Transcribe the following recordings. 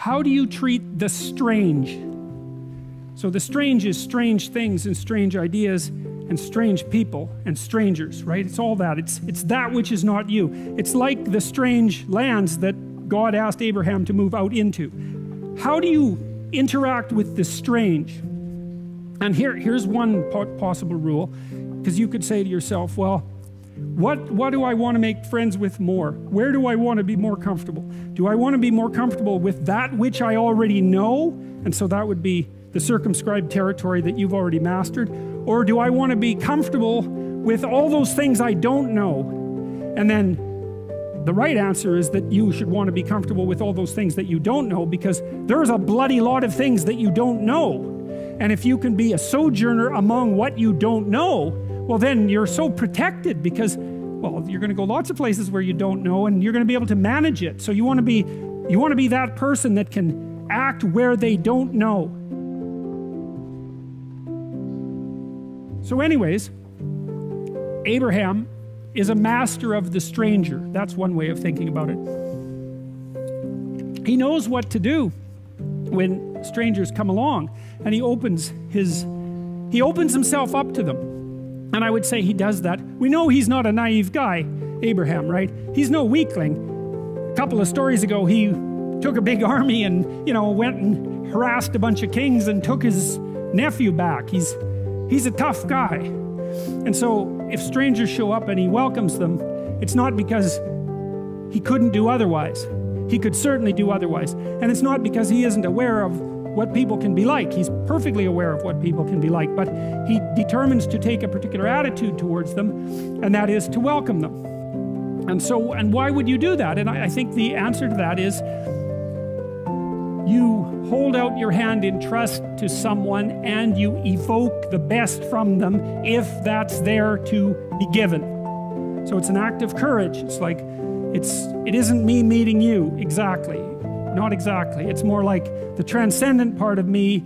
how do you treat the strange? So the strange is strange things and strange ideas and strange people and strangers, right? It's all that. It's, it's that which is not you. It's like the strange lands that God asked Abraham to move out into. How do you interact with the strange? And here, here's one possible rule, because you could say to yourself, well, what, what do I want to make friends with more? Where do I want to be more comfortable? Do I want to be more comfortable with that which I already know? And so that would be the circumscribed territory that you've already mastered. Or do I want to be comfortable with all those things I don't know? And then the right answer is that you should want to be comfortable with all those things that you don't know because there's a bloody lot of things that you don't know. And if you can be a sojourner among what you don't know, well, then you're so protected because, well, you're going to go lots of places where you don't know and you're going to be able to manage it. So you want to be, you want to be that person that can act where they don't know. So, anyways, Abraham is a master of the stranger. That's one way of thinking about it. He knows what to do when strangers come along and he opens his he opens himself up to them and I would say he does that. We know he's not a naive guy, Abraham, right? He's no weakling. A couple of stories ago, he took a big army and, you know, went and harassed a bunch of kings and took his nephew back. He's, he's a tough guy. And so if strangers show up and he welcomes them, it's not because he couldn't do otherwise. He could certainly do otherwise. And it's not because he isn't aware of what people can be like. He's perfectly aware of what people can be like, but he determines to take a particular attitude towards them, and that is to welcome them. And so, and why would you do that? And I, I think the answer to that is you hold out your hand in trust to someone and you evoke the best from them if that's there to be given. So it's an act of courage. It's like, it's, it isn't me meeting you exactly. Not exactly. It's more like the transcendent part of me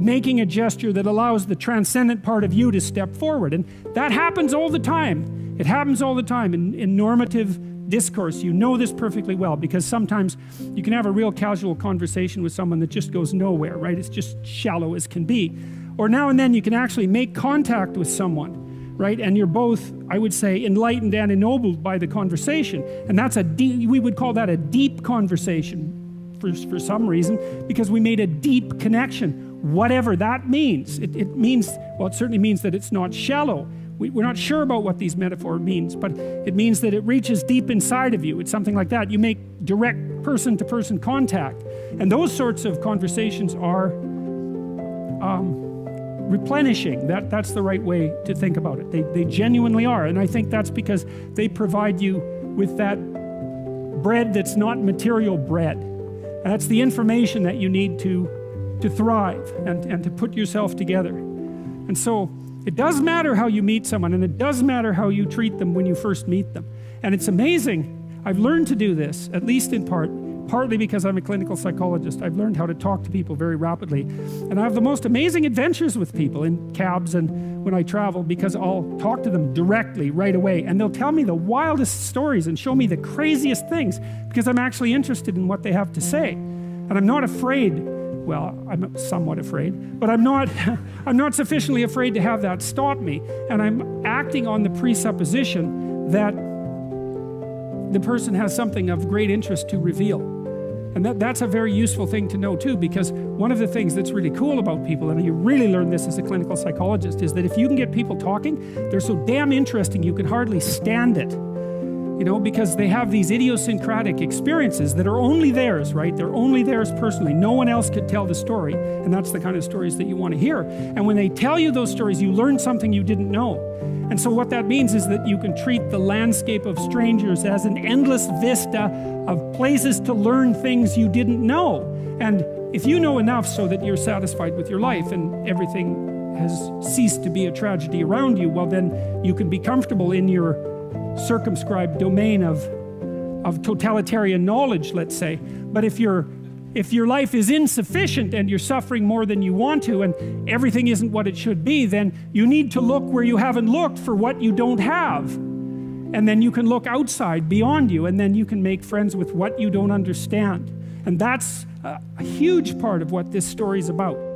making a gesture that allows the transcendent part of you to step forward. And that happens all the time. It happens all the time in, in normative discourse. You know this perfectly well because sometimes you can have a real casual conversation with someone that just goes nowhere, right? It's just shallow as can be. Or now and then you can actually make contact with someone right? And you're both, I would say, enlightened and ennobled by the conversation. And that's a deep, we would call that a deep conversation for, for some reason, because we made a deep connection, whatever that means. It, it means, well, it certainly means that it's not shallow. We, we're not sure about what these metaphor means, but it means that it reaches deep inside of you. It's something like that. You make direct person to person contact. And those sorts of conversations are. Um, replenishing. That, that's the right way to think about it. They, they genuinely are. And I think that's because they provide you with that bread that's not material bread. And that's the information that you need to, to thrive and, and to put yourself together. And so it does matter how you meet someone, and it does matter how you treat them when you first meet them. And it's amazing. I've learned to do this, at least in part, partly because I'm a clinical psychologist. I've learned how to talk to people very rapidly. And I have the most amazing adventures with people in cabs and when I travel because I'll talk to them directly right away. And they'll tell me the wildest stories and show me the craziest things because I'm actually interested in what they have to say. And I'm not afraid. Well, I'm somewhat afraid, but I'm not, I'm not sufficiently afraid to have that stop me. And I'm acting on the presupposition that the person has something of great interest to reveal. And that, that's a very useful thing to know too, because one of the things that's really cool about people, and you really learn this as a clinical psychologist, is that if you can get people talking, they're so damn interesting you can hardly stand it you know, because they have these idiosyncratic experiences that are only theirs, right? They're only theirs personally. No one else could tell the story, and that's the kind of stories that you want to hear. And when they tell you those stories, you learn something you didn't know. And so, what that means is that you can treat the landscape of strangers as an endless vista of places to learn things you didn't know. And if you know enough so that you're satisfied with your life and everything has ceased to be a tragedy around you, well, then you can be comfortable in your circumscribed domain of, of totalitarian knowledge, let's say. But if you're if your life is insufficient and you're suffering more than you want to and everything isn't what it should be, then you need to look where you haven't looked for what you don't have. And then you can look outside beyond you and then you can make friends with what you don't understand. And that's a, a huge part of what this story is about.